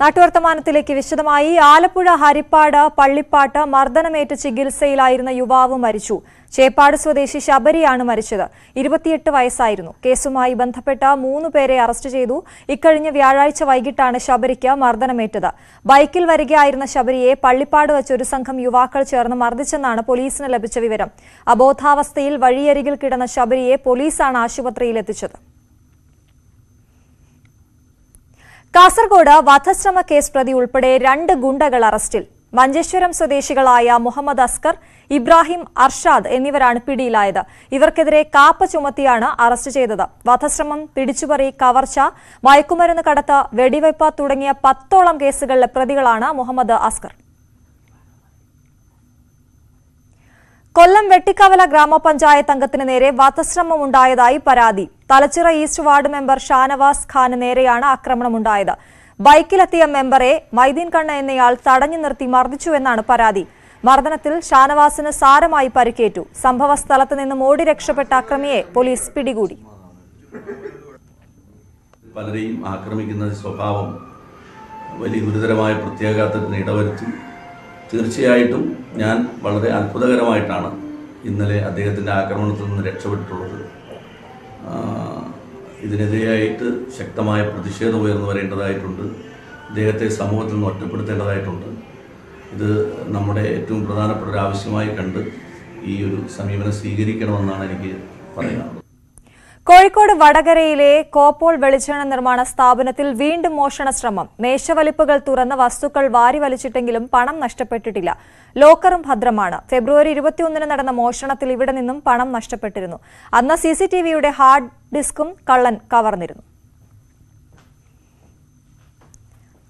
നാട്ടുവർത്തമാനത്തിലേക്ക് വിശദമായി. ആലപ്പുഴ ഹരിപ്പാട് പള്ളിപ്പാട്ട് മർദ്ദനമേറ്റ് ചികിത്സയിലായിരുന്ന യുവാവ് മരിച്ചു. ചേപ്പാട് സ്വദേശി ശബരിയാണ് മരിച്ചത്. ഇരുപത്തിയെട്ട് വയസ്സായിരുന്നു. കേസുമായി ബന്ധപ്പെട്ട മൂന്ന് പേരെ അറസ്റ്റ് ചെയ്തു. ഇക്കഴിഞ്ഞ വ്യാഴാഴ്ച വൈകിട്ടാണ് ശബരിക്ക് മർദ്ദനമേറ്റത്. ബൈക്കിൽ വരികയായിരുന്ന ശബരിയെ പള്ളിപ്പാട് വച്ച് ഒരു സംഘം യുവാക്കൾ ചേർന്ന് മർദ്ദിച്ചെന്നാണ് പോലീസിന് ലഭിച്ച വിവരം. അബോധാവസ്ഥയിൽ വഴിയരികിൽ കിടന്ന ശബരിയെ പോലീസാണ് ആശുപത്രിയിൽ എത്തിച്ചത് കാസർഗോഡ് വധശ്രമ കേസ് പ്രതി ഉൾപ്പെടെ രണ്ട് ഗുണ്ടകൾ അറസ്റ്റിൽ. മഞ്ചേശ്വരം സ്വദേശികളായ മുഹമ്മദ് അസ്കർ ഇബ്രാഹിം അർഷാദ് എന്നിവരാണ് പിടിയിലായത്. ഇവർക്കെതിരെ കാപ്പ ചുമത്തിയാണ് അറസ്റ്റ് ചെയ്തത്. വധശ്രമം പിടിച്ചുപറി കവർച്ച മയക്കുമരുന്ന് കടത്ത് വെടിവയ്പ് തുടങ്ങിയ പത്തോളം കേസുകളിലെ പ്രതികളാണ് മുഹമ്മദ് അസ്കർ. കൊല്ലം വെട്ടിക്കവല ഗ്രാമപഞ്ചായത്ത് അംഗത്തിന് നേരെ വധശ്രമമുണ്ടായതായി പരാതി. Thalachira east ward member Shanavas Khan നേരെയാണ് ആക്രമണമുണ്ടായത്. ബൈക്കിലെത്തിയ മെമ്പറെ മൈദീൻ കണ്ണ എന്നയാൾ തടഞ്ഞു നിർത്തി മർദ്ദിച്ചുവെന്നാണ് പരാതി. മർദ്ദനത്തിൽ ഷാനവാസിന് സാരമായി പരിക്കേറ്റു. സംഭവ സ്ഥലത്ത് നിന്നും ഓടി രക്ഷപ്പെട്ട അക്രമിയെ പോലീസ് പിടികൂടി. പലരെയും ആക്രമിക്കുന്ന സ്വഭാവം വലിയ ഗുരുതരമായ പ്രത്യാഘാതത്തിന് ഇടവരുത്തും. തീർച്ചയായിട്ടും ഞാൻ വളരെ അത്ഭുതകരമായിട്ടാണ് ഇന്നലെ അദ്ദേഹത്തിന്റെ ആക്രമണത്തിൽ നിന്ന് രക്ഷപ്പെട്ടിട്ടുള്ളത്. ഇതിനെതിരെയായിട്ട് ശക്തമായ പ്രതിഷേധം ഉയർന്നു വരേണ്ടതായിട്ടുണ്ട്. അദ്ദേഹത്തെ സമൂഹത്തിൽ നിന്ന് ഒറ്റപ്പെടുത്തേണ്ടതായിട്ടുണ്ട്. ഇത് നമ്മുടെ ഏറ്റവും പ്രധാനപ്പെട്ട ഒരു ആവശ്യമായി കണ്ട് ഈ ഒരു സമീപനം സ്വീകരിക്കണമെന്നാണ് എനിക്ക് പറയാനുള്ളത്. കോഴിക്കോട് വടകരയിലെ കോപ്പോൾ വെളിച്ചെണ്ണ നിർമ്മാണ സ്ഥാപനത്തിൽ വീണ്ടും മോഷണ ശ്രമം. മേശവലിപ്പുകൾ തുറന്ന വസ്തുക്കൾ വാരി വലിച്ചിട്ടെങ്കിലും പണം നഷ്ടപ്പെട്ടിട്ടില്ല. ലോക്കറും ഭദ്രമാണ്. ഫെബ്രുവരി ഇരുപത്തിയൊന്നിന് നടന്ന മോഷണത്തിൽ ഇവിടെ നിന്നും പണം നഷ്ടപ്പെട്ടിരുന്നു. അന്ന് സിസിടിവിയുടെ ഹാർഡ് ഡിസ്കും കള്ളൻ കവർന്നിരുന്നു.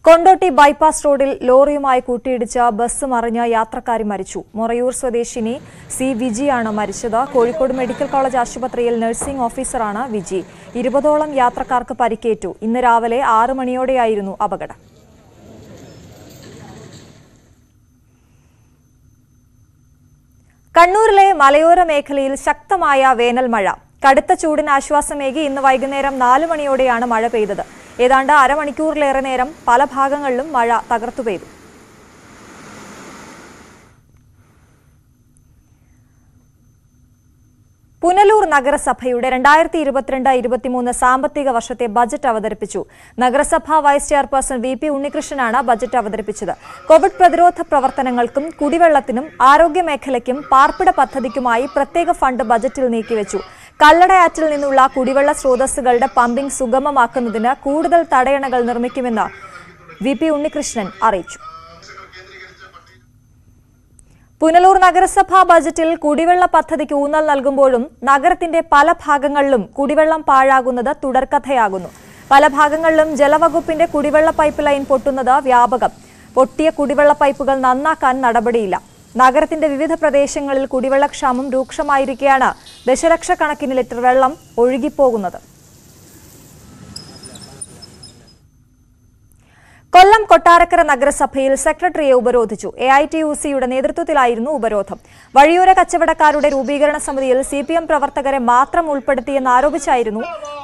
കൊണ്ടോട്ടി ബൈപ്പാസ് റോഡിൽ ലോറിയുമായി കൂട്ടിയിടിച്ച ബസ് മറിഞ്ഞ യാത്രക്കാരി മരിച്ചു. മൊറയൂർ സ്വദേശിനി സി വിജിയാണ് മരിച്ചത്. കോഴിക്കോട് മെഡിക്കൽ കോളേജ് ആശുപത്രിയിൽ നഴ്സിംഗ് ഓഫീസറാണ് വിജി. ഇരുപതോളം യാത്രക്കാർക്ക് പരിക്കേറ്റു. ഇന്ന് രാവിലെ ആറ് മണിയോടെയായിരുന്നു അപകടം. കണ്ണൂരിലെ മലയോര മേഖലയിൽ ശക്തമായ വേനൽ മഴ. കടുത്ത ചൂടിന് ആശ്വാസമേകി ഇന്ന് വൈകുന്നേരം നാല് മണിയോടെയാണ് മഴ പെയ്തത്. ഏതാണ്ട് അരമണിക്കൂറിലേറെ നേരം പല ഭാഗങ്ങളിലും മഴ തകർത്തു പെയ്തു. പുനലൂർ നഗരസഭയുടെ രണ്ടായിരത്തി ഇരുപത്തിരണ്ട് ഇരുപത്തിമൂന്ന് സാമ്പത്തിക വർഷത്തെ ബജറ്റ് അവതരിപ്പിച്ചു. നഗരസഭാ വൈസ് ചെയർപേഴ്സൺ വി പി ഉണ്ണികൃഷ്ണനാണ് ബജറ്റ് അവതരിപ്പിച്ചത്. കോവിഡ് പ്രതിരോധ പ്രവർത്തനങ്ങൾക്കും കുടിവെള്ളത്തിനും ആരോഗ്യ മേഖലയ്ക്കും പാർപ്പിട പദ്ധതിക്കുമായി പ്രത്യേക ഫണ്ട് ബജറ്റിൽ നീക്കിവെച്ചു. കല്ലടയാറ്റിൽ നിന്നുള്ള കുടിവെള്ള സ്രോതസ്സുകളുടെ പമ്പിംഗ് സുഗമമാക്കുന്നതിന് കൂടുതൽ തടയണകൾ നിർമ്മിക്കുമെന്ന് വി പി ഉണ്ണികൃഷ്ണൻ അറിയിച്ചു. പുനലൂർ നഗരസഭാ ബജറ്റിൽ കുടിവെള്ള പദ്ധതിക്ക് ഊന്നൽ നൽകുമ്പോഴും നഗരത്തിന്റെ പല ഭാഗങ്ങളിലും കുടിവെള്ളം പാഴാകുന്നത് തുടർക്കഥയാകുന്നു. പല ഭാഗങ്ങളിലും ജലവകുപ്പിന്റെ കുടിവെള്ള പൈപ്പ് ലൈൻ പൊട്ടുന്നത് വ്യാപകം. പൊട്ടിയ കുടിവെള്ള പൈപ്പുകൾ നന്നാക്കാൻ നടപടിയില്ല. നഗരത്തിന്റെ വിവിധ പ്രദേശങ്ങളിൽ കുടിവെള്ളക്ഷാമം രൂക്ഷമായിരിക്കെയാണ് ദശലക്ഷക്കണക്കിന് ലിറ്റർ വെള്ളം ഒഴുകിപ്പോകുന്നത്. കൊല്ലം കൊട്ടാരക്കര നഗരസഭയിൽ സെക്രട്ടറിയെ ഉപരോധിച്ചു. എ ഐ ടി യു സിയുടെ നേതൃത്വത്തിലായിരുന്നു ഉപരോധം. വഴിയോര കച്ചവടക്കാരുടെ രൂപീകരണ സമിതിയിൽ സി പി എം പ്രവർത്തകരെ മാത്രം ഉൾപ്പെടുത്തിയെന്നാരോപിച്ചായിരുന്നു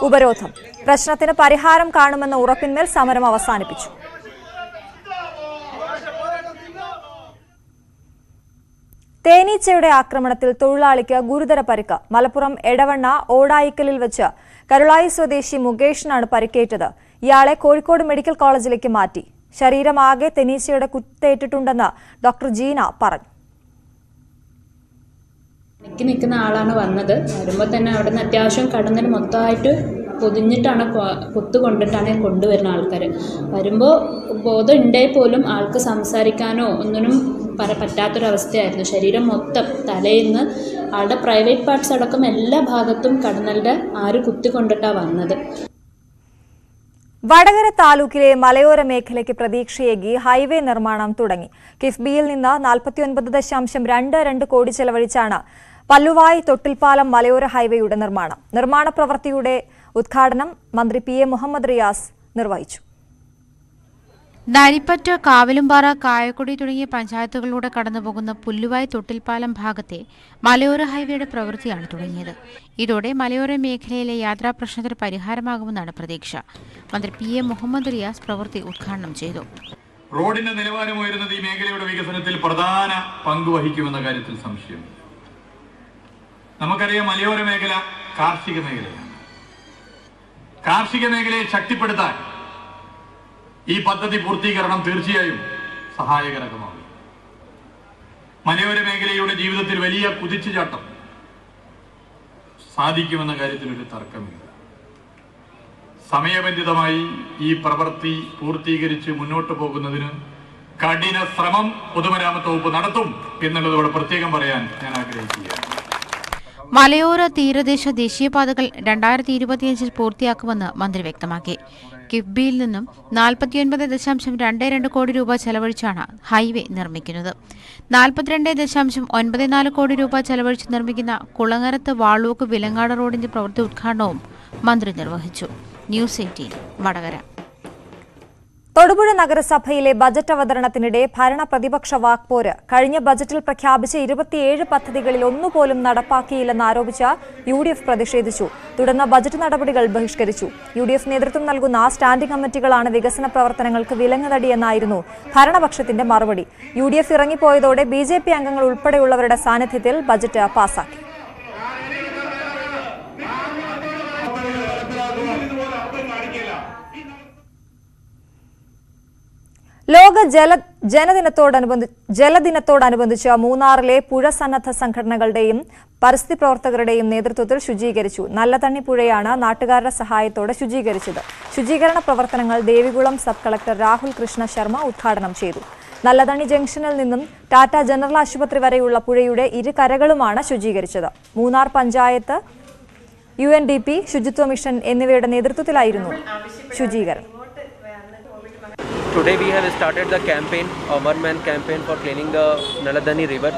ഉപരോധം. പ്രശ്നത്തിന് പരിഹാരം കാണുമെന്ന ഉറപ്പിന്മേൽ സമരം അവസാനിപ്പിച്ചു. തേനീച്ചയുടെ ആക്രമണത്തിൽ തൊഴിലാളിക്ക് ഗുരുതര പരിക്ക്. മലപ്പുറം എടവണ്ണ ഓടായിക്കലിൽ വെച്ച് കരുളായി സ്വദേശി മുകേഷിനാണ് പരിക്കേറ്റത്. ഇയാളെ കോഴിക്കോട് മെഡിക്കൽ കോളേജിലേക്ക് മാറ്റി. ശരീരമാകെ തെനീസയുടെ കുത്തേറ്റിട്ടുണ്ടെന്ന് ഡോക്ടർ ജീന പറഞ്ഞു. നിൽക്കി നിൽക്കുന്ന ആളാണ് വന്നത്. വരുമ്പോൾ തന്നെ അവിടെ നിന്ന് അത്യാവശ്യം കടന്നിൽ മൊത്തമായിട്ട് പൊതിഞ്ഞിട്ടാണ് കുത്തു കൊണ്ടിട്ടാണ് കൊണ്ടുവരുന്ന ആൾക്കാർ വരുമ്പോൾ ബോധം ഉണ്ടെങ്കിൽ പോലും ആൾക്ക് സംസാരിക്കാനോ ഒന്നിനും പറ പറ്റാത്തൊരവസ്ഥയായിരുന്നു. ശരീരം മൊത്തം തലയിൽ നിന്ന് ആളുടെ പ്രൈവറ്റ് പാർട്സ് അടക്കം എല്ലാ ഭാഗത്തും കടന്നലിന്റെ ആര് കുത്തി കൊണ്ടിട്ടാണ് വന്നത്. വടകര താലൂക്കിലെ മലയോര മേഖലയ്ക്ക് പ്രതീക്ഷയേകി ഹൈവേ നിർമ്മാണം തുടങ്ങി. കിഫ്ബിയിൽ നിന്ന് നാൽപ്പത്തിയൊൻപത് ദശാംശം രണ്ട് രണ്ട് കോടി ചെലവഴിച്ചാണ് പല്ലുവായി തൊട്ടിൽപ്പാലം മലയോര ഹൈവേയുടെ നിർമ്മാണം. നിർമ്മാണ പ്രവൃത്തിയുടെ ഉദ്ഘാടനം മന്ത്രി പി എ മുഹമ്മദ് റിയാസ് നിർവഹിച്ചു. നരിപ്പറ്റ കാവിലുംപാറ കായക്കൊടി തുടങ്ങിയ പഞ്ചായത്തുകളിലൂടെ കടന്നുപോകുന്ന പുല്ലുവായ് തൊട്ടിൽപ്പാലം ഭാഗത്തെ മലയോര ഹൈവേയുടെ പ്രവൃത്തിയാണ് തുടങ്ങിയത്. ഇതോടെ മലയോര മേഖലയിലെ യാത്രാ പ്രശ്നത്തിന് പരിഹാരമാകുമെന്നാണ് പ്രതീക്ഷ. മന്ത്രി പി എ മുഹമ്മദ് റിയാസ് പ്രവൃത്തി ഉദ്ഘാടനം ചെയ്തു. റോഡിന്റെ നിലവാരം ഉയരുന്നത് ഈ മേഖലയുടെ വികസനത്തിൽ പ്രധാന പങ്ക് വഹിക്കുമെന്ന കാര്യത്തിൽ സംശയം. നമുക്കറിയാം മലയോര മേഖല കാർഷിക മേഖലയാണ്. കാർഷിക മേഖലയെ ശക്തിപ്പെടുത്താൻ ഈ പദ്ധതി പൂർത്തീകരണം തീർച്ചയായും സഹായകരമാകും മലയോര മേഖലയുടെ ജീവിതത്തിൽ വലിയ കുതിച്ചുചാട്ടം സാധിക്കുമെന്ന കാര്യത്തിൽ ഒരു തർക്കമില്ല. സമയബന്ധിതമായി ഈ പ്രവൃത്തി പൂർത്തീകരിച്ച് മുന്നോട്ട് പോകുന്നതിന് കഠിന ശ്രമം പൊതുമരാമത്ത് വകുപ്പ് നടത്തും എന്നുള്ളതോടെ പ്രത്യേകം പറയാൻ ഞാൻ ആഗ്രഹിക്കുകയാണ്. മലയോര തീരദേശ ദേശീയപാതകൾ രണ്ടായിരത്തി ഇരുപത്തിയഞ്ചിൽ പൂർത്തിയാക്കുമെന്ന് മന്ത്രി വ്യക്തമാക്കി. കിഫ്ബിയിൽ നിന്നും നാൽപ്പത്തിയൊൻപത് ദശാംശം രണ്ട് രണ്ട് കോടി രൂപ ചെലവഴിച്ചാണ് ഹൈവേ നിർമ്മിക്കുന്നത്. നാൽപ്പത്തിരണ്ട് ദശാംശം ഒൻപത് നാല് കോടി രൂപ ചെലവഴിച്ച് നിർമ്മിക്കുന്ന കുളങ്ങരത്ത് വാളൂക്ക് വിലങ്ങാട് റോഡിന്റെ പ്രവൃത്തി ഉദ്ഘാടനവും മന്ത്രി നിർവഹിച്ചു. News eighteen Vadakara. തൊടുപുഴ നഗരസഭയിലെ ബജറ്റ് അവതരണത്തിനിടെ ഭരണ പ്രതിപക്ഷ വാക്പോര്. കഴിഞ്ഞ ബജറ്റിൽ പ്രഖ്യാപിച്ച ഇരുപത്തിയേഴ് പദ്ധതികളിൽ ഒന്നുപോലും നടപ്പാക്കിയില്ലെന്ന് ആരോപിച്ച യു ഡി എഫ് പ്രതിഷേധിച്ചു. തുടർന്ന് ബജറ്റ് നടപടികൾ ബഹിഷ്കരിച്ചു. യു ഡി എഫ് നേതൃത്വം നൽകുന്ന സ്റ്റാൻഡിംഗ് കമ്മിറ്റികളാണ് വികസന പ്രവർത്തനങ്ങൾക്ക് വിലങ്ങുതടിയെന്നായിരുന്നു ഭരണപക്ഷത്തിന്റെ മറുപടി. യു ഡി എഫ് ഇറങ്ങിപ്പോയതോടെ ബി ജെ പി അംഗങ്ങൾ ഉൾപ്പെടെയുള്ളവരുടെ സാന്നിധ്യത്തിൽ ബജറ്റ് പാസാക്കി. ലോക ജല ജനദിനത്തോടനുബന്ധി ജലദിനത്തോടനുബന്ധിച്ച് മൂന്നാറിലെ പുഴ സന്നദ്ധ സംഘടനകളുടെയും പരിസ്ഥിതി പ്രവർത്തകരുടെയും നേതൃത്വത്തിൽ ശുചീകരിച്ചു. നല്ല തണ്ണി പുഴയാണ് നാട്ടുകാരുടെ സഹായത്തോടെ ശുചീകരിച്ചത്. ശുചീകരണ പ്രവർത്തനങ്ങൾ ദേവികുളം സബ് കളക്ടർ രാഹുൽ കൃഷ്ണ ശർമ്മ ഉദ്ഘാടനം ചെയ്തു. നല്ലതണ്ണി ജംഗ്ഷനിൽ നിന്നും ടാറ്റ ജനറൽ ആശുപത്രി വരെയുള്ള പുഴയുടെ ഇരു കരകളുമാണ് ശുചീകരിച്ചത്. Munnar panchayat U N D P ശുചിത്വ മിഷൻ എന്നിവയുടെ നേതൃത്വത്തിലായിരുന്നു ശുചീകരണം. Today we have started the campaign, a one-man campaign for cleaning the Naladani river.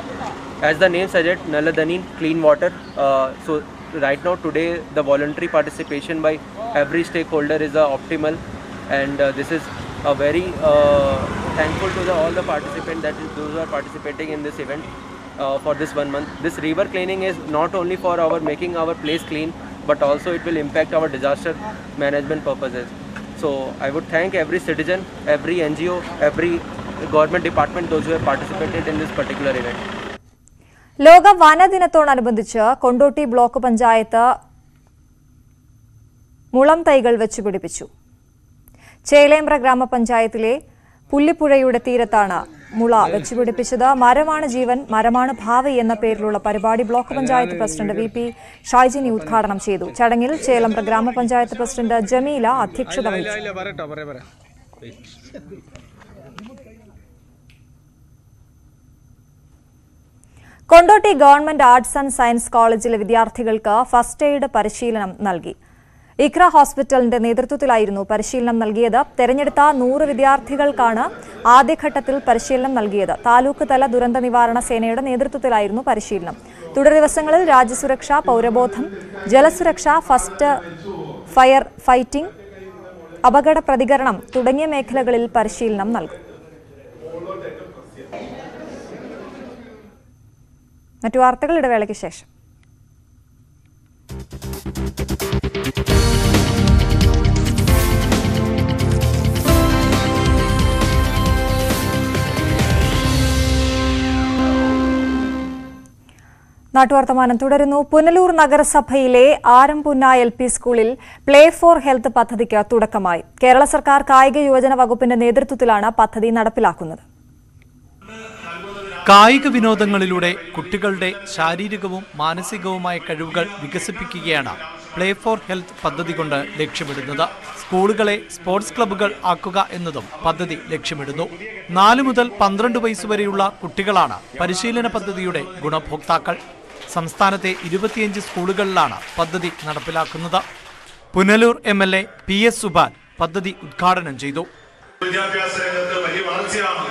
As the name suggests, Naladani clean water. Uh, so right now today the voluntary participation by every stakeholder is uh, optimal, and uh, this is a very uh, thankful to the, all the participants that is, those who are participating in this event uh, for this one month. This river cleaning is not only for our making our place clean, but also it will impact our disaster management purposes. So I would thank every citizen, every NGO, every government department, those who have participated in this particular event. ലോക വനദിനത്തോടനുബന്ധിച്ച് Kondotty block panchayat മുളം തൈകൾ വെച്ചുപിടിപ്പിച്ചു ചേലേമ്പ്ര ഗ്രാമപഞ്ചായത്തിലെ പുല്ലിപ്പുഴയുടെ തീരത്താണ് മുള വെച്ചുപിടിപ്പിച്ചത്. മരമാണ് ജീവൻ മരമാണ് ഭാവി എന്ന പേരിലുള്ള പരിപാടി block panchayat president V P Shaijini ഉദ്ഘാടനം ചെയ്തു. ചടങ്ങിൽ ചേലമ്പ്ര ഗ്രാമപഞ്ചായത്ത് പ്രസിഡന്റ് ജമീല അധ്യക്ഷത വഹിച്ചു. Kondotty government arts and science കോളേജിലെ വിദ്യാർത്ഥികൾക്ക് ഫസ്റ്റ് എയ്ഡ് പരിശീലനം നൽകി. ഇക്ര ഹോസ്പിറ്റലിന്റെ നേതൃത്വത്തിലായിരുന്നു പരിശീലനം നൽകിയത്. തെരഞ്ഞെടുത്ത നൂറ് വിദ്യാർത്ഥികൾക്കാണ് ആദ്യഘട്ടത്തിൽ പരിശീലനം നൽകിയത്. താലൂക്ക് തല ദുരന്ത നിവാരണ സേനയുടെ നേതൃത്വത്തിലായിരുന്നു പരിശീലനം. തുടർ ദിവസങ്ങളിൽ രാജ്യസുരക്ഷ പൗരബോധം ജലസുരക്ഷ ഫസ്റ്റ് ഫയർ ഫൈറ്റിംഗ് അപകട പ്രതികരണം തുടങ്ങിയ മേഖലകളിൽ പരിശീലനം നൽകും. മറ്റു വാർത്തകൾ ഇടവേളയ്ക്ക് ശേഷം. നാട്ടുവർത്തമാനം തുടരുന്നു. പുനലൂർ നഗരസഭയിലെ ആരംപുന്ന എൽ പി സ്കൂളിൽ പ്ലേ ഫോർ ഹെൽത്ത് പദ്ധതിക്ക് തുടക്കമായി. കേരള സർക്കാർ കായിക യുവജന വകുപ്പിന്റെ നേതൃത്വത്തിലാണ് പദ്ധതി നടപ്പിലാക്കുന്നത്. കായിക വിനോദങ്ങളിലൂടെ കുട്ടികളുടെ ശാരീരികവും മാനസികവുമായ കഴിവുകൾ വികസിപ്പിക്കുകയാണ് പ്ലേ ഫോർ ഹെൽത്ത് പദ്ധതി കൊണ്ട് ലക്ഷ്യമിടുന്നത്. സ്കൂളുകളെ സ്പോർട്സ് ക്ലബ്ബുകൾ ആക്കുക എന്നതും പദ്ധതി ലക്ഷ്യമിടുന്നു. നാല് മുതൽ പന്ത്രണ്ട് വയസ്സ് വരെയുള്ള കുട്ടികളാണ് പരിശീലന പദ്ധതിയുടെ ഗുണഭോക്താക്കൾ. സംസ്ഥാനത്തെ ഇരുപത്തിയഞ്ച് സ്കൂളുകളിലാണ് പദ്ധതി നടപ്പിലാക്കുന്നത്. Punalur M L A P S Subhan പദ്ധതി ഉദ്ഘാടനം ചെയ്തു. വിദ്യാഭ്യാസ രംഗത്ത് വലിയ വളർച്ചയാണ്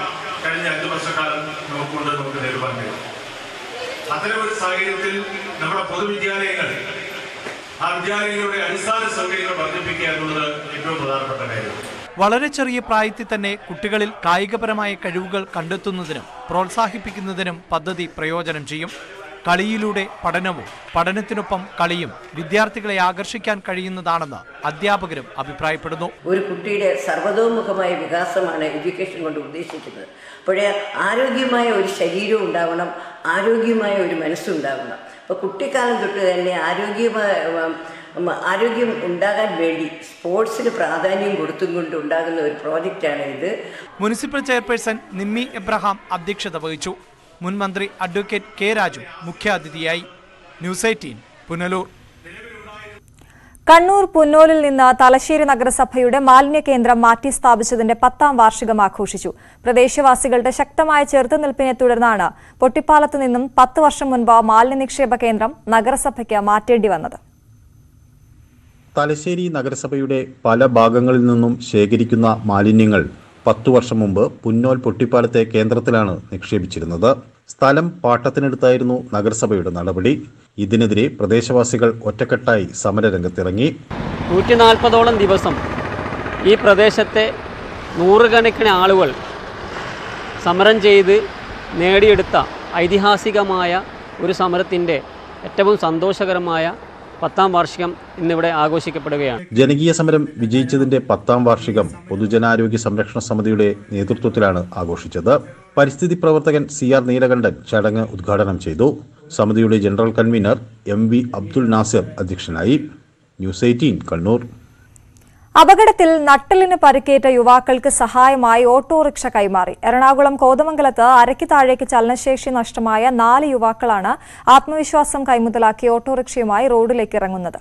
സാഹചര്യത്തിൽ നമ്മുടെ പൊതുവിദ്യാലയങ്ങൾ ആ വിദ്യാലയങ്ങളുടെ അടിസ്ഥാന സൗകര്യങ്ങൾ വർദ്ധിപ്പിക്കുക എന്നുള്ളത് ഏറ്റവും പ്രധാനപ്പെട്ട കാര്യം. വളരെ ചെറിയ പ്രായത്തിൽ തന്നെ കുട്ടികളിൽ കായികപരമായ കഴിവുകൾ കണ്ടെത്തുന്നതിനും പ്രോത്സാഹിപ്പിക്കുന്നതിനും പദ്ധതി പ്രയോജനം ചെയ്യും. കളിയിലൂടെ പഠനവും പഠനത്തിനൊപ്പം കളിയും വിദ്യാർത്ഥികളെ ആകർഷിക്കാൻ കഴിയുന്നതാണെന്ന് അധ്യാപകരും അഭിപ്രായപ്പെടുന്നു. ഒരു കുട്ടിയുടെ സർവതോമുഖമായ വികാസമാണ് എഡ്യൂക്കേഷൻ കൊണ്ട് ഉദ്ദേശിക്കുന്നത്. അപ്പോഴേ ആരോഗ്യമായ ഒരു ശരീരം ഉണ്ടാവണം ആരോഗ്യമായ ഒരു മനസ്സുണ്ടാവണം. അപ്പോൾ കുട്ടിക്കാലം തൊട്ട് തന്നെ ആരോഗ്യമായ ആരോഗ്യം ഉണ്ടാകാൻ വേണ്ടി സ്പോർട്സിന് പ്രാധാന്യം കൊടുത്തും കൊണ്ട് ഉണ്ടാകുന്ന ഒരു പ്രോജക്റ്റാണ് ഇത്. മുനിസിപ്പൽ ചെയർപേഴ്സൺ നിമ്മി എബ്രഹാം അധ്യക്ഷത വഹിച്ചു. മുൻ മന്ത്രി അഡ്വക്കേറ്റ് കെ രാജു മുഖ്യാതിഥിയായി. News eighteen Punalur. കണ്ണൂർ പുന്നോലിൽ നിന്ന് തലശ്ശേരി നഗരസഭയുടെ മാലിന്യ കേന്ദ്രം മാറ്റി സ്ഥാപിച്ചതിന്റെ പത്താം വാർഷികം ആഘോഷിച്ചു. പ്രദേശവാസികളുടെ ശക്തമായ ചെറുത്തുനിൽപ്പിനെ തുടർന്നാണ് പൊട്ടിപ്പാലത്ത് നിന്നും പത്ത് വർഷം മുൻപ് മാലിന്യ നിക്ഷേപ കേന്ദ്രം നഗരസഭയ്ക്ക് മാറ്റേണ്ടി വന്നത്. തലശ്ശേരി നഗരസഭയുടെ പല ഭാഗങ്ങളിൽ നിന്നും ശേഖരിക്കുന്ന മാലിന്യങ്ങൾ പത്തു വർഷം മുമ്പ് പുന്നോൽ പൊട്ടിപ്പാലത്തെ കേന്ദ്രത്തിലാണ് നിക്ഷേപിച്ചിരുന്നത്. സ്ഥലം പാട്ടത്തിനെടുത്തായിരുന്നു നഗരസഭയുടെ നടപടി. ഇതിനെതിരെ പ്രദേശവാസികൾ ഒറ്റക്കെട്ടായി സമരരംഗത്തിറങ്ങി. നൂറ്റി നാൽപ്പതോളം ദിവസം ഈ പ്രദേശത്തെ നൂറുകണക്കിന് ആളുകൾ സമരം ചെയ്ത് നേടിയെടുത്ത ഐതിഹാസികമായ ഒരു സമരത്തിന്റെ ഏറ്റവും സന്തോഷകരമായ പത്താം വാർഷികം ഇന്നിവിടെ ആഘോഷിക്കപ്പെടുകയാണ്. ജനകീയ സമരം വിജയിച്ചതിന്റെ പത്താം വാർഷികം പൊതുജനാരോഗ്യ സംരക്ഷണ സമിതിയുടെ നേതൃത്വത്തിലാണ് ആഘോഷിച്ചത്. പരിസ്ഥിതി പ്രവർത്തകൻ സി ആർ നീലകണ്ഠൻ ചടങ്ങ് ഉദ്ഘാടനം ചെയ്തു. സമിതിയുടെ general convener M V Abdul Nasir അധ്യക്ഷനായി. News eighteen Kannur. അപകടത്തിൽ നട്ടലിന് പരിക്കേറ്റ യുവാക്കൾക്ക് സഹായമായി ഓട്ടോറിക്ഷ കൈമാറി. എറണാകുളം കോതമംഗലത്ത് അരയ്ക്ക് താഴേക്ക് ചലനശേഷി നഷ്ടമായ നാല് യുവാക്കളാണ് ആത്മവിശ്വാസം കൈമുതലാക്കി ഓട്ടോറിക്ഷയുമായി റോഡിലേക്ക് ഇറങ്ങുന്നത്.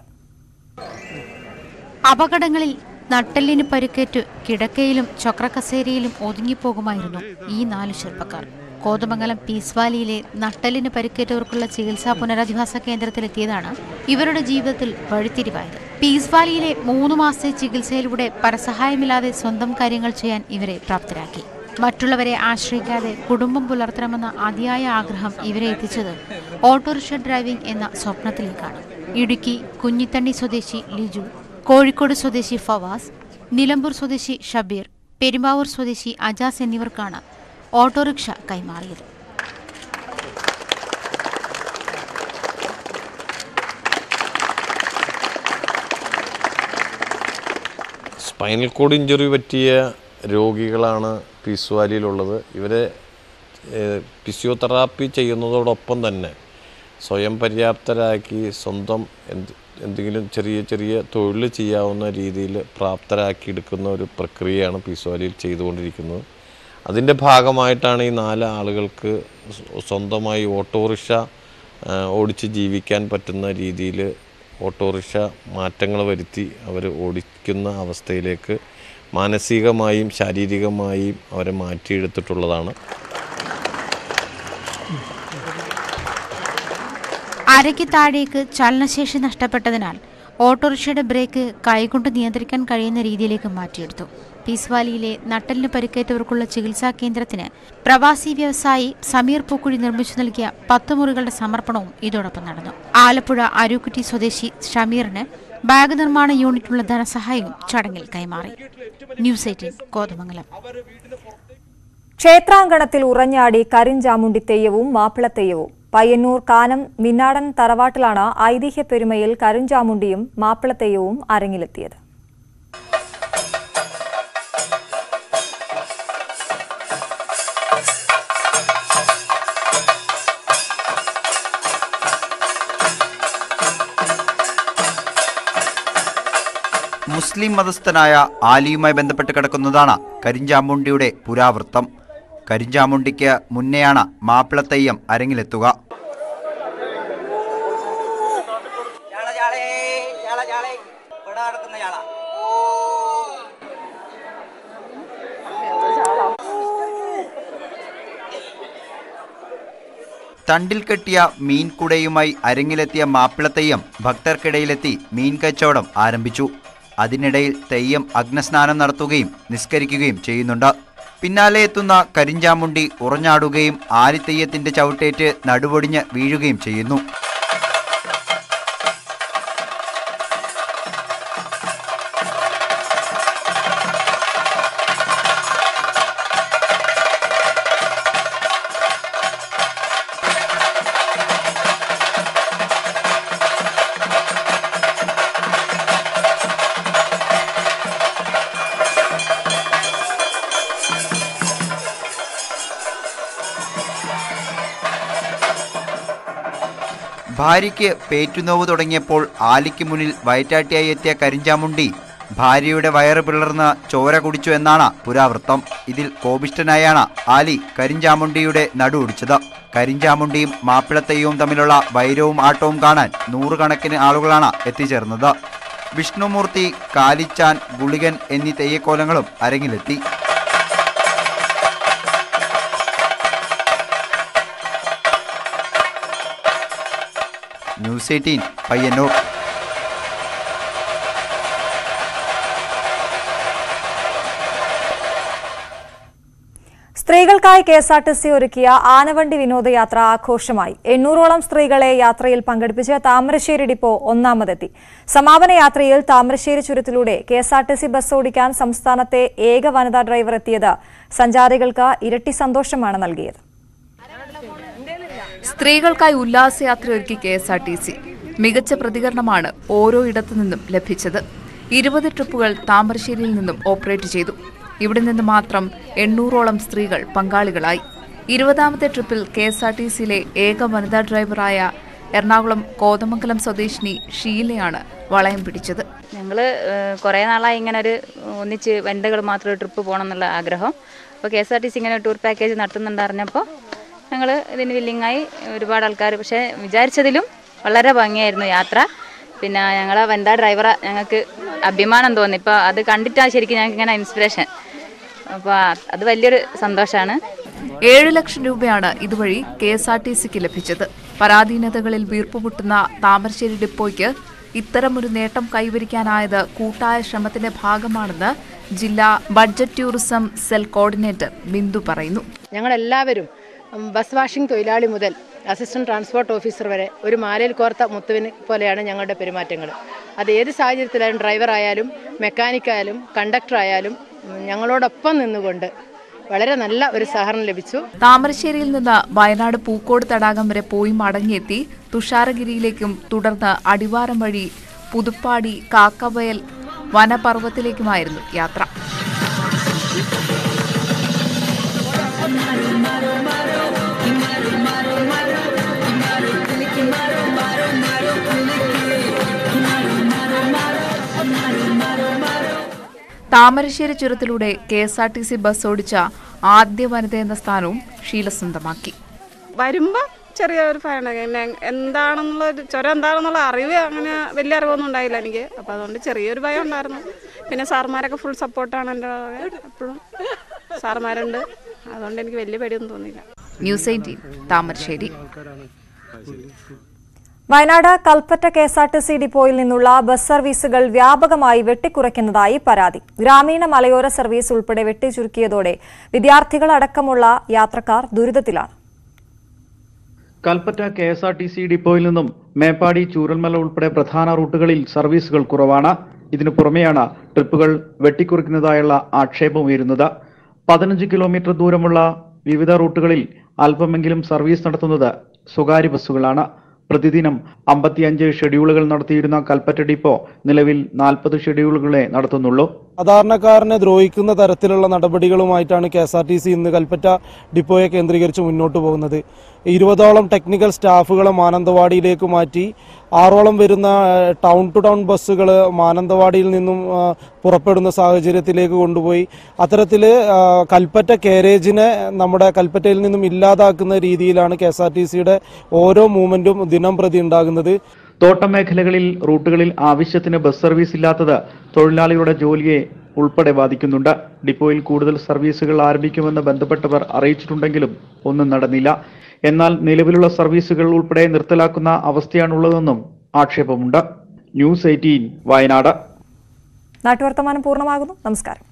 അപകടങ്ങളിൽ നട്ടലിന് പരിക്കേറ്റ് കിടക്കയിലും ചക്രക്കസേരയിലും ഒതുങ്ങിപ്പോകുമായിരുന്നു ഈ നാല് ചെറുപ്പക്കാർ. കോതമംഗലം പീസ് വാലിയിലെ നട്ടെല്ലിന് പരിക്കേറ്റവർക്കുള്ള ചികിത്സാ പുനരധിവാസ കേന്ദ്രത്തിലെത്തിയതാണ് ഇവരുടെ ജീവിതത്തിൽ വഴിത്തിരിവായത്. പീസ് വാലിയിലെ മൂന്ന് മാസത്തെ ചികിത്സയിലൂടെ പരസഹായമില്ലാതെ സ്വന്തം കാര്യങ്ങൾ ചെയ്യാൻ ഇവരെ പ്രാപ്തരാക്കി. മറ്റുള്ളവരെ ആശ്രയിക്കാതെ കുടുംബം പുലർത്തണമെന്ന അതിയായ ആഗ്രഹം ഇവരെ എത്തിച്ചത് ഓട്ടോറിക്ഷ ഡ്രൈവിംഗ് എന്ന സ്വപ്നത്തിലേക്കാണ്. ഇടുക്കി കുഞ്ഞിത്തണ്ണി സ്വദേശി ലിജു കോഴിക്കോട് സ്വദേശി ഫവാസ് നിലമ്പൂർ സ്വദേശി ഷബീർ പെരുമ്പാവൂർ സ്വദേശി അജാസ് എന്നിവർക്കാണ് ഓട്ടോറിക്ഷ കൈമാറിയത്. സ്പൈനൽ കോഡ് ഇഞ്ചുറി പറ്റിയ രോഗികളാണ് പീസ് വാലിയിലുള്ളത് ഇവരെ ഫിസിയോതെറാപ്പി ചെയ്യുന്നതോടൊപ്പം തന്നെ സ്വയം പര്യാപ്തരാക്കി സ്വന്തം എന്ത് എന്തെങ്കിലും ചെറിയ ചെറിയ തൊഴിൽ ചെയ്യാവുന്ന രീതിയിൽ പ്രാപ്തരാക്കി എടുക്കുന്ന ഒരു പ്രക്രിയയാണ് പിസ്വാലിയിൽ ചെയ്തുകൊണ്ടിരിക്കുന്നത്. അതിന്റെ ഭാഗമായിട്ടാണ് ഈ നാല് ആളുകൾക്ക് സ്വന്തമായി ഓട്ടോറിക്ഷ ഓടിച്ച് ജീവിക്കാൻ പറ്റുന്ന രീതിയിൽ ഓട്ടോറിക്ഷ മാറ്റങ്ങൾ വരുത്തി അവർ ഓടിക്കുന്ന അവസ്ഥയിലേക്ക് മാനസികമായും ശാരീരികമായും അവരെ മാറ്റിയെടുത്തിട്ടുള്ളതാണ്. അരയ്ക്ക് താഴേക്ക് ചലനശേഷി നഷ്ടപ്പെട്ടതിനാൽ ഓട്ടോറിക്ഷയുടെ ബ്രേക്ക് കൈകൊണ്ട് നിയന്ത്രിക്കാൻ കഴിയുന്ന രീതിയിലേക്ക് മാറ്റിയെടുത്തു. പീസ്വാലിയിലെ നട്ടലിന് പരിക്കേറ്റവർക്കുള്ള ചികിത്സാ കേന്ദ്രത്തിന് പ്രവാസി വ്യവസായി സമീർ പൂക്കുഴി നിർമ്മിച്ചു നൽകിയ പത്ത് മുറികളുടെ സമർപ്പണവും ഇതോടൊപ്പം നടന്നു. ആലപ്പുഴ അരൂക്കുറ്റി സ്വദേശി ഷമീറിന് ബാഗ് നിർമ്മാണ യൂണിറ്റിനുള്ള ധനസഹായവും ചടങ്ങിൽ കൈമാറി. News eighteen Kothamangalam. ക്ഷേത്രാങ്കണത്തിൽ ഉറഞ്ഞാടി കരിഞ്ചാമുണ്ടി തെയ്യവും മാപ്പിളത്തെയ്യവും പയ്യന്നൂർ കാനം മിന്നാടൻ തറവാട്ടിലാണ് ഐതിഹ്യ പെരുമയിൽ കരിഞ്ചാമുണ്ടിയും മാപ്പിളത്തെയ്യവും അരങ്ങിലെത്തിയത്. മുസ്ലിം മതസ്ഥനായ ആലിയുമായി ബന്ധപ്പെട്ട് കിടക്കുന്നതാണ് കരിഞ്ചാമുണ്ടിയുടെ പുരാവൃത്തം. കരിഞ്ചാമുണ്ടിക്ക് മുന്നെയാണ് മാപ്പിളത്തെയ്യം അരങ്ങിലെത്തുക. തണ്ടിൽ കെട്ടിയ മീൻകുടയുമായി അരങ്ങിലെത്തിയ മാപ്പിളത്തെയ്യം ഭക്തർക്കിടയിലെത്തി മീൻ കച്ചവടം ആരംഭിച്ചു. അതിനിടയിൽ തെയ്യം അഗ്നസ്നാനം നടത്തുകയും നിസ്കരിക്കുകയും ചെയ്യുന്നുണ്ട്. പിന്നാലെ എത്തുന്ന കരിഞ്ചാമുണ്ടി ഉറഞ്ഞാടുകയും ആലിത്തെയ്യത്തിന്റെ ചവിട്ടേറ്റ് നടുവൊടിഞ്ഞ് വീഴുകയും ചെയ്യുന്നു. ഭാര്യയ്ക്ക് പേറ്റുനോവ് തുടങ്ങിയപ്പോൾ ആലിക്ക് മുന്നിൽ വയറ്റാട്ടിയായി എത്തിയ കരിഞ്ചാമുണ്ടി ഭാര്യയുടെ വയറ് പിളർന്ന് ചോര കുടിച്ചു എന്നാണ് പുരാവൃത്തം. ഇതിൽ കോപിഷ്ഠനായാണ് ആലി കരിഞ്ചാമുണ്ടിയുടെ നടു ഒടിച്ചത് കരിഞ്ചാമുണ്ടിയും മാപ്പിളത്തെയ്യവും തമ്മിലുള്ള വൈരവും ആട്ടവും കാണാൻ നൂറുകണക്കിന് ആളുകളാണ് എത്തിച്ചേർന്നത്. വിഷ്ണുമൂർത്തി കാലിച്ചാൻ ഗുളികൻ എന്നീ തെയ്യക്കോലങ്ങളും അരങ്ങിലെത്തി. News eighteen Payyanur. സ്ത്രീകൾക്കായി K S R T C ഒരുക്കിയ ആനവണ്ടി വിനോദയാത്ര ആഘോഷമായി. എണ്ണൂറോളം സ്ത്രീകളെ യാത്രയിൽ പങ്കെടുപ്പിച്ച് താമരശ്ശേരി ഡിപ്പോ ഒന്നാമതെത്തി. സമാപന യാത്രയിൽ Thamarassery ചുരത്തിലൂടെ K S R T C bus ഓടിക്കാൻ സംസ്ഥാനത്തെ ഏക വനിതാ ഡ്രൈവർ എത്തിയത് സഞ്ചാരികൾക്ക് ഇരട്ടി സന്തോഷമാണ് നൽകിയത്. സ്ത്രീകൾക്കായി ഉല്ലാസയാത്ര ഒരുക്കി K S R T C. മികച്ച പ്രതികരണമാണ് ഓരോ ഇടത്തു നിന്നും ലഭിച്ചത്. ഇരുപത് ട്രിപ്പുകൾ താമരശ്ശേരിയിൽ നിന്നും ഓപ്പറേറ്റ് ചെയ്തു. ഇവിടെ നിന്ന് മാത്രം എണ്ണൂറോളം സ്ത്രീകൾ പങ്കാളികളായി. ഇരുപതാമത്തെ ട്രിപ്പിൽ കെ എസ് ആർ ടി സിയിലെ ഏക വനിതാ ഡ്രൈവറായ എറണാകുളം കോതമംഗലം സ്വദേശിനി ഷീലയാണ് വളയം പിടിച്ചത്. ഞങ്ങൾ കുറേ നാളായി ഇങ്ങനെ ഒരു ഒന്നിച്ച് വനിതകൾ മാത്രം ട്രിപ്പ് പോകണം എന്നുള്ള ആഗ്രഹം. അപ്പോൾ K S R T C ഇങ്ങനെ ടൂർ പാക്കേജ് നടത്തുന്നുണ്ടറിഞ്ഞപ്പോൾ ഞങ്ങൾ ഇതിന് വില്ലിങ്ങായി ഒരുപാട് ആൾക്കാർ പക്ഷേ വിചാരിച്ചതിലും വളരെ ഭംഗിയായിരുന്നു യാത്ര. പിന്നെ ഞങ്ങളെ വനിതാ ഡ്രൈവറെ ഞങ്ങൾക്ക് അഭിമാനം തോന്നി. ഇപ്പോൾ അത് കണ്ടിട്ടാണ് ശരിക്കും ഞങ്ങൾക്ക് ഇങ്ങനെ ഇൻസ്പിറേഷൻ അപ്പോൾ അത് വലിയൊരു സന്തോഷമാണ് ഏഴ് ലക്ഷം രൂപയാണ് ഇതുവഴി കെ എസ് ആർ ടി സിക്ക് ലഭിച്ചത്. പരാധീനതകളിൽ വീർപ്പുമുട്ടുന്ന താമരശ്ശേരി ഡിപ്പോയ്ക്ക് ഇത്തരമൊരു നേട്ടം കൈവരിക്കാനായത് കൂട്ടായ ശ്രമത്തിന്റെ ഭാഗമാണെന്ന് ജില്ലാ budget tourism cell coordinator Bindu പറയുന്നു. ഞങ്ങളെല്ലാവരും ഉം, ബസ് വാഷിംഗ് തൊഴിലാളി മുതൽ അസിസ്റ്റന്റ് ട്രാൻസ്പോർട്ട് ഓഫീസർ വരെ ഒരു മാലയിൽ കോർത്ത മുത്തുവിന് പോലെയാണ് ഞങ്ങളുടെ പെരുമാറ്റങ്ങൾ അത് ഏത് സാഹചര്യത്തിലായാലും ഡ്രൈവർ ആയാലും കണ്ടക്ടറായാലും ഞങ്ങളോടൊപ്പം നിന്നുകൊണ്ട് വളരെ നല്ല ഒരു സഹകരണം ലഭിച്ചു. താമരശ്ശേരിയിൽ നിന്ന് വയനാട് പൂക്കോട് തടാകം വരെ പോയി മടങ്ങിയെത്തി തുഷാരഗിരിയിലേക്കും തുടർന്ന് അടിവാരം വഴി പുതുപ്പാടി കാക്കവയൽ വനപർവത്തിലേക്കുമായിരുന്നു യാത്ര. Thamarassery ചുരത്തിലൂടെ K S R T C bus ഓടിച്ച ആദ്യ വനിത എന്ന സ്ഥാനവും ഷീല സ്വന്തമാക്കി. വരുമ്പോൾ ചെറിയ ഒരു പിന്നെ എന്താണെന്നുള്ള ഒരു ചുരം എന്താണെന്നുള്ള അറിവ് അങ്ങനെ വലിയ അറിവൊന്നും ഉണ്ടായില്ല എനിക്ക്. അപ്പോൾ അതുകൊണ്ട് ചെറിയൊരു ഭയം ഉണ്ടായിരുന്നു. പിന്നെ സാർമാരൊക്കെ ഫുൾ സപ്പോർട്ടാണ് എന്റെ എപ്പോഴും സാർമാരുണ്ട്. അതുകൊണ്ട് എനിക്ക് വലിയ പേടിയൊന്നും തോന്നിയില്ല. News eighteen Thamarassery. Wayanad Kalpetta K S R T C ഡിപ്പോയിൽ നിന്നുള്ള ബസ് സർവീസുകൾ വ്യാപകമായി വെട്ടിക്കുറയ്ക്കുന്നതായി പരാതി. ഗ്രാമീണ മലയോര സർവീസ് ഉൾപ്പെടെ വെട്ടിച്ചുരുക്കിയതോടെ വിദ്യാർത്ഥികൾ അടക്കമുള്ള യാത്രക്കാർ ദുരിതത്തിലാണ്. Kalpetta K S R T C ഡിപ്പോയിൽ നിന്നും മേപ്പാടി ചൂരൽമല ഉൾപ്പെടെ പ്രധാന റൂട്ടുകളിൽ സർവീസുകൾ കുറവാണ്. ഇതിനു പുറമെയാണ് ട്രിപ്പുകൾ വെട്ടിക്കുറിക്കുന്നതായുള്ള ആക്ഷേപം ഉയരുന്നത്. പതിനഞ്ച് കിലോമീറ്റർ ദൂരമുള്ള വിവിധ റൂട്ടുകളിൽ അല്പമെങ്കിലും സർവീസ് നടത്തുന്നത് സ്വകാര്യ ബസ്സുകളാണ്. പ്രതിദിനം അമ്പത്തിയഞ്ച് ഷെഡ്യൂളുകൾ നടത്തിയിരുന്ന കൽപ്പറ്റ ഡിപ്പോ നിലവിൽ നാൽപ്പത് ഷെഡ്യൂളുകളെ നടത്തുന്നുള്ളൂ. സാധാരണക്കാരനെ ദ്രോഹിക്കുന്ന തരത്തിലുള്ള നടപടികളുമായിട്ടാണ് K S R T C ഇന്ന് കൽപ്പറ്റ ഡിപ്പോയെ കേന്ദ്രീകരിച്ച് മുന്നോട്ട് പോകുന്നത്. ഇരുപതോളം ടെക്നിക്കൽ സ്റ്റാഫുകളെ മാനന്തവാടിയിലേക്ക് മാറ്റി ആറോളം വരുന്ന ടൗൺ ടു ടൗൺ ബസ്സുകൾ മാനന്തവാടിയിൽ നിന്നും പുറപ്പെടുന്ന സാഹചര്യത്തിലേക്ക് കൊണ്ടുപോയി. അത്തരത്തിൽ കൽപ്പറ്റ കാരേജിനെ നമ്മുടെ കൽപ്പറ്റയിൽ നിന്നും ഇല്ലാതാക്കുന്ന രീതിയിലാണ് കെ എസ് ആർ ടി സിയുടെ ഓരോ മൂവ്മെന്റും ദിനം പ്രതി ഉണ്ടാകുന്നത്. തോട്ടം മേഖലകളിൽ റൂട്ടുകളിൽ ആവശ്യത്തിന് ബസ് സർവീസ് ഇല്ലാത്തത് തൊഴിലാളികളുടെ ജോലിയെ ഉൾപ്പെടെ ബാധിക്കുന്നുണ്ട്. ഡിപ്പോയിൽ കൂടുതൽ സർവീസുകൾ ആരംഭിക്കുമെന്ന് ബന്ധപ്പെട്ടവർ അറിയിച്ചിട്ടുണ്ടെങ്കിലും ഒന്നും നടന്നില്ല. എന്നാൽ നിലവിലുള്ള സർവീസുകൾ ഉൾപ്പെടെ നിർത്തലാക്കുന്ന അവസ്ഥയാണുള്ളതെന്നും ആക്ഷേപമുണ്ട്. News eighteen Wayanad. നാട്ടുവർത്തമാനം പൂർണമാകുന്നു. നമസ്കാരം.